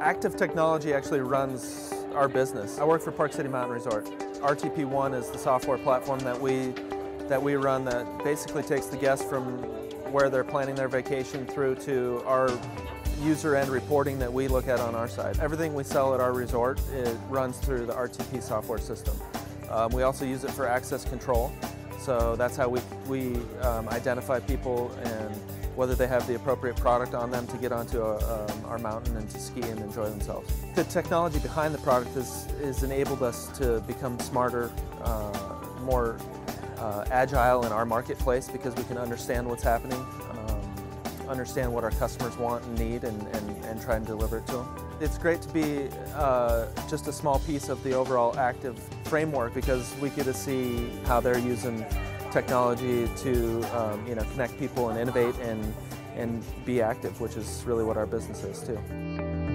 Active Technology actually runs our business. I work for Park City Mountain Resort. RTP One is the software platform that we that we run that basically takes the guests from where they're planning their vacation through to our user end reporting that we look at on our side. Everything we sell at our resort it runs through the RTP software system. Um, we also use it for access control. So that's how we, we um, identify people and whether they have the appropriate product on them to get onto a, um, our mountain and to ski and enjoy themselves. The technology behind the product has, has enabled us to become smarter, uh, more uh, agile in our marketplace because we can understand what's happening, um, understand what our customers want and need, and, and, and, try and deliver it to them. It's great to be uh, just a small piece of the overall active framework because we get to see how they're using technology to um, you know connect people and innovate and and be active, which is really what our business is too.